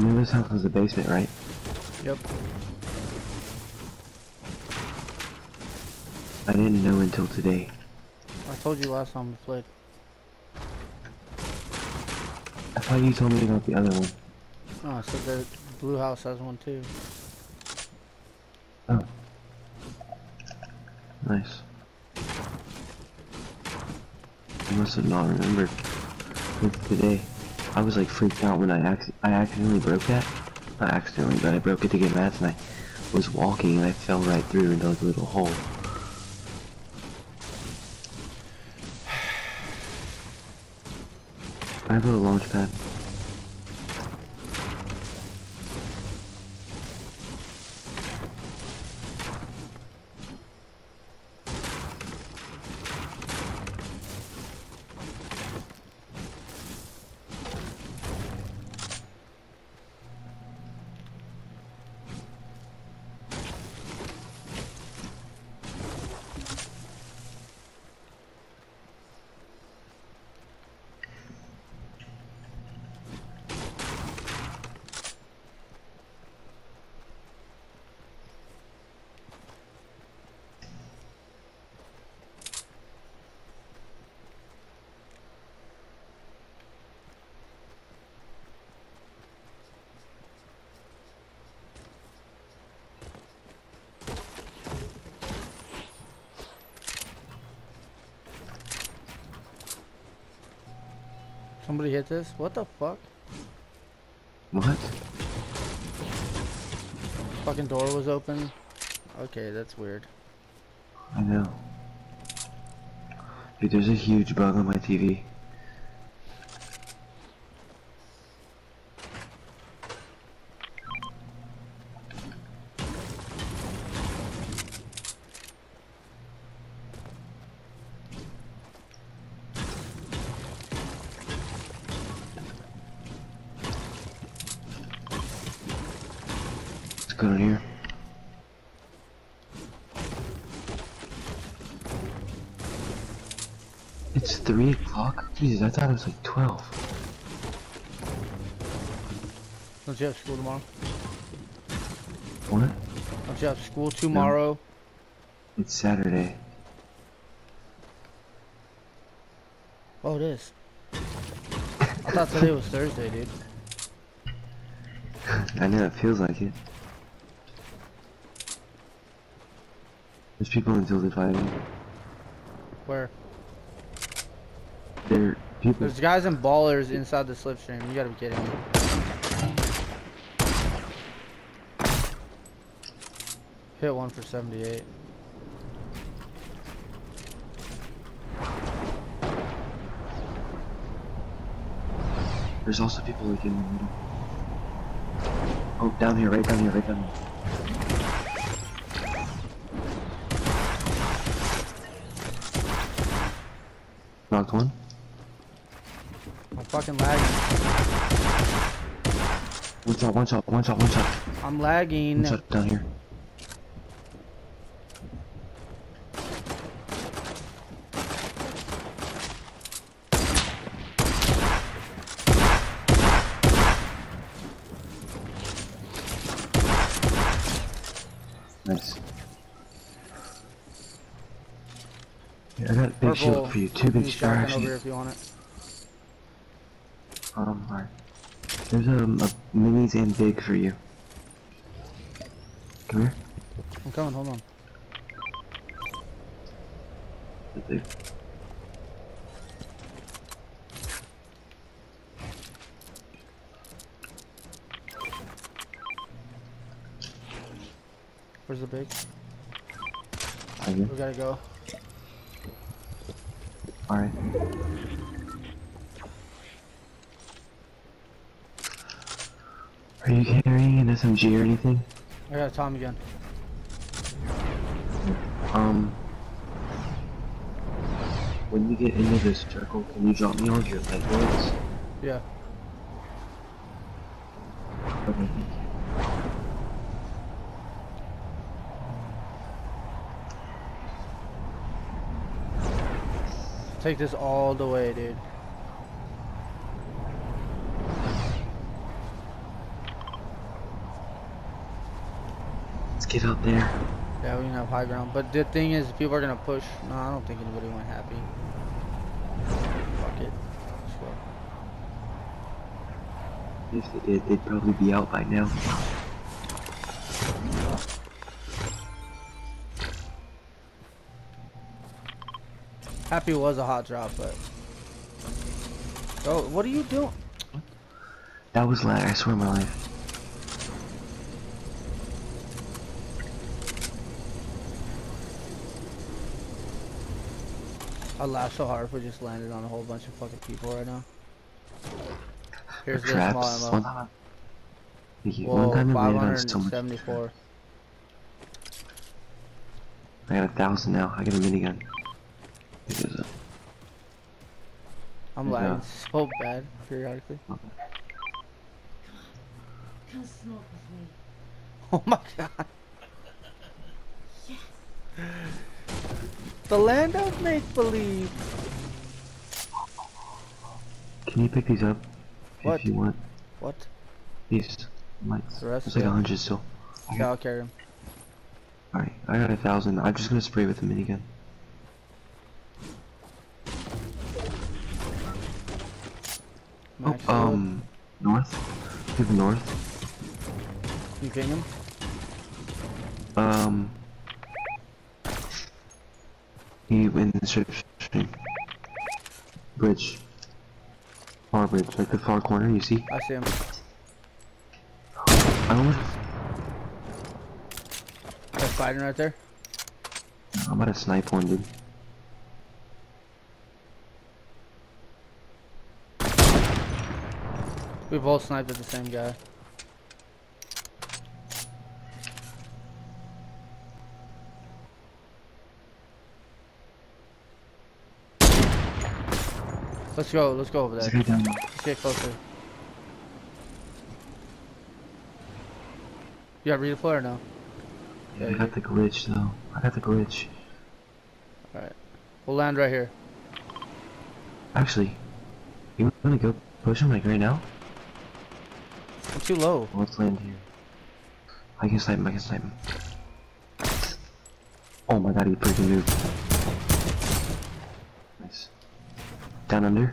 Mila's house was the basement, right? Yep. I didn't know until today. I told you last time we played. I thought you told me about the other one. I said the blue house has one too. Oh. Nice. I must have not remembered. It's today. I was like freaked out when I acc I accidentally broke that. Not accidentally, but I broke it to get mats and I was walking and I fell right through into like a little hole. I have a launch pad. Somebody hit this? What the fuck? What? Fucking door was open. Okay, that's weird. I know. Dude, there's a huge bug on my TV. Going on here? It's 3 o'clock? Jesus, I thought it was like 12. Don't you have school tomorrow? What? Don't you have school tomorrow? It's Saturday. Oh, it is. I thought today was Thursday, dude. I know it feels like it. There's people until they fight me. Where? There, people. There's guys and ballers inside the slipstream. You gotta be kidding me. Hit one for 78. There's also people like in the middle. Oh, down here, right down here, right down here. Knocked one. I'm fucking lagging. One shot, one shot, one shot, one shot. I'm lagging. One shot down here. Nice. Yeah, I got a big Purple. shield for you, two big Use shotgun over here if you want it. Um, alright. There's um, a minis and big for you. Come here. I'm coming, hold on. Where's the big? We gotta go. Alright. Are you carrying an SMG or anything? I got a Tommy gun. Um. When you get into this circle, can you drop me all your bullets? Yeah. Okay, Take this all the way, dude. Let's get out there. Yeah, we can have high ground. But the thing is, people are gonna push. No, I don't think anybody went happy. Fuck it. If they did, they'd probably be out by now. Happy was a hot drop, but. Oh, what are you doing? That was lag, I swear my life. I'd laugh so hard if we just landed on a whole bunch of fucking people right now. Here's the traps. small One ammo. time, Thank you. Whoa, One time I landed on so 574. I got a thousand now. I got a minigun. It is a I'm Yeah. lagging so oh, bad periodically. Come smoke with me. Oh my god. The land of make believe. Can you pick these up? What? If you want. What? These. Lights. The rest There's like a hundred still. Yeah, I'll carry him. Alright, I got a thousand. I'm just gonna spray with the minigun. Oh, um, north? To the north? You ping him? Um. He in the strip stream. Bridge. Far bridge, like the far corner, you see? I see him. I almost. They're fighting right there. I'm about to snipe one, dude. We both sniped at the same guy. Let's go, let's go over there. Let's get closer. You got redeploy or no? Yeah, I got the glitch though. I got the glitch. Alright. We'll land right here. Actually, you wanna go push him like right now? I'm too low. Let's land here. I can snipe him, I can snipe him. Oh my god, he freaking moved. Nice. Down under.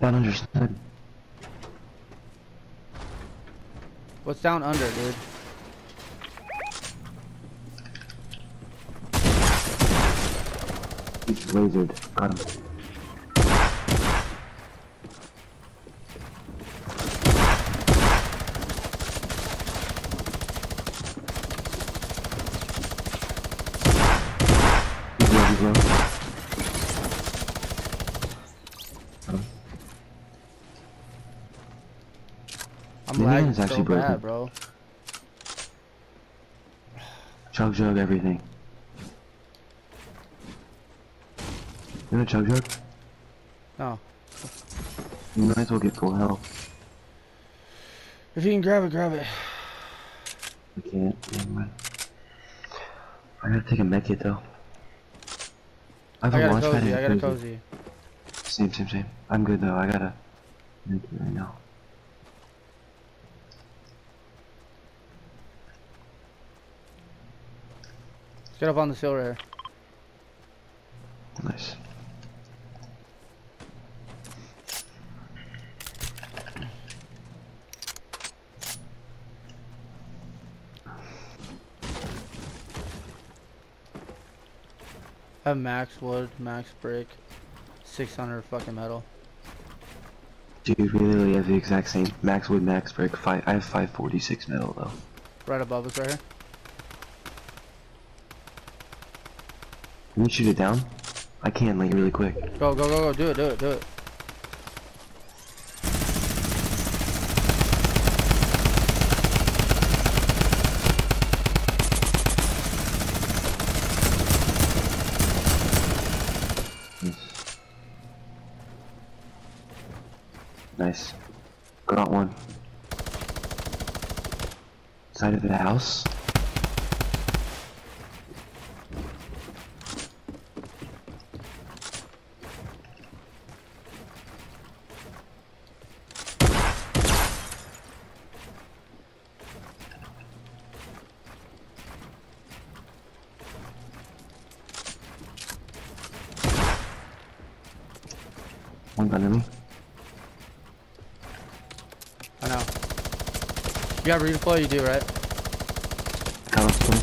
Down under, snipe. What's down under, dude? He's lasered. Got him. He's low, he's low. Got him. I'm Minigun lagging is so actually broken. bad, bro. Chug jug everything. You a chug jug? No. You might as well get full health. If you can grab it, grab it. I can't. Never mind. I gotta take a med kit though. I have I a got a cozy, I got a cozy. cozy. Same, same, same. I'm good though. I gotta med kit right now. Get up on the hill right here. Nice. I have max wood, max brick, 600 fucking metal. Dude, we literally have the exact same max wood, max brick. Five. I have 546 metal though. Right above us right here. Can you shoot it down? I can, like really quick. Go, go, go, go. Do it, do it, do it. Nice. Nice. Got one. Side of the house. One's under me. I know. You got redeploy? You do, right? Got us one.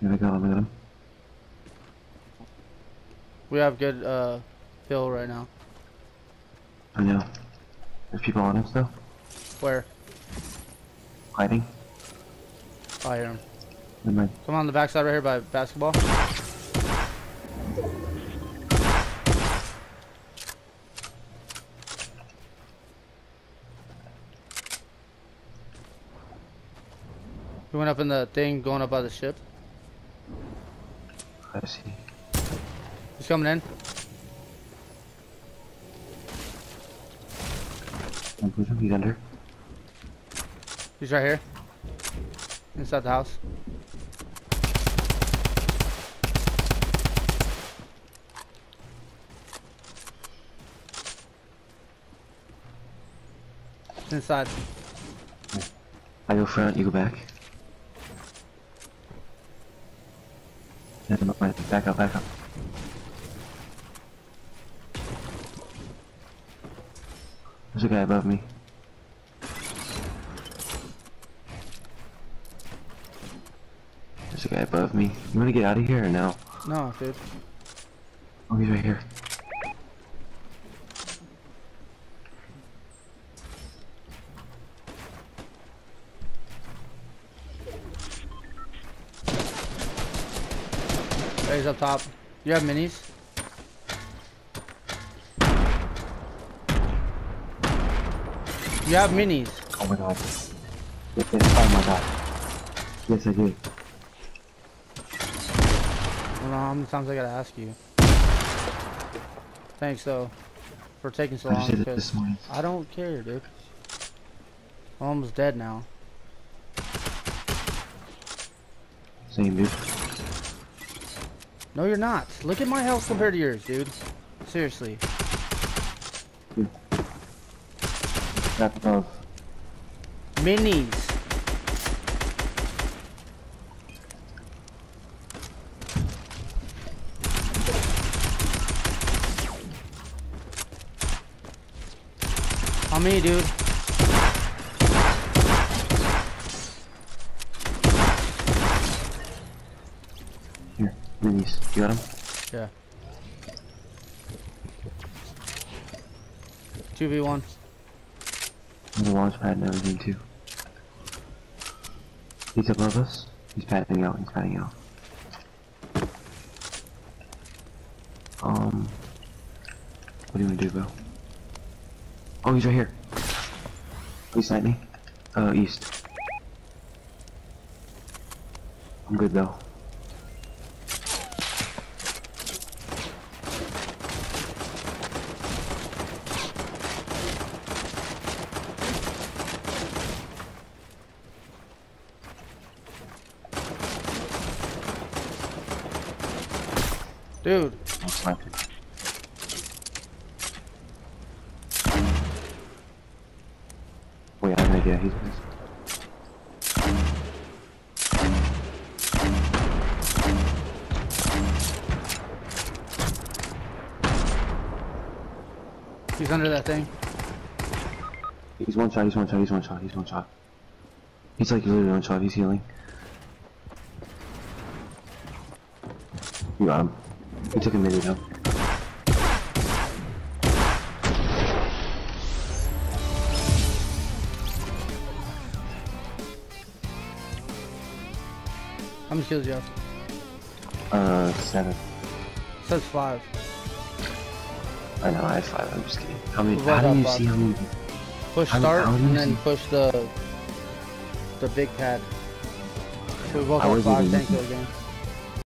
Here I go, look at him. We have good uh, hill right now. I know. There's people on him still. Where? Hiding. I hear him. Never mind. Come on the backside right here by basketball. He went up in the thing going up by the ship. I see. He's coming in. He's under. He's right here. Inside the house. It's inside. I go front, you go back. Never mind, back up, back up. There's a guy above me. There's a guy above me. You wanna get out of here or no? No, dude. Oh, he's right here. There, he's up top. You have minis? You have minis. Oh my god. Yes, yes, oh my god. Yes, I did. I don't know how many times I gotta ask you. Thanks though for taking so I long. did it this morning. I don't care, dude. I'm almost dead now. Same, dude. No, you're not. Look at my health compared to yours, dude. Seriously. Back above. Minis. On me, dude. Here, minis. You got him? Yeah. 2v1. There's a launch pad and everything too. He's above us. He's padding out. He's padding out. Um, what do you want to do, bro? Oh, he's right here. He's sniped me. Uh, east. I'm good though. Dude, I'm sniping. Wait, I have an idea. He's. he's under that thing. He's one shot, he's one shot, he's one shot, he's one shot. He's like literally one shot, he's healing. You got him. He took a minute though. How many kills you have? Uh, seven. says five. I know, I have five, I'm just kidding. How many, how do you five. see how many? Push How- start and then push the the big pad. So we both I have five tank kill game.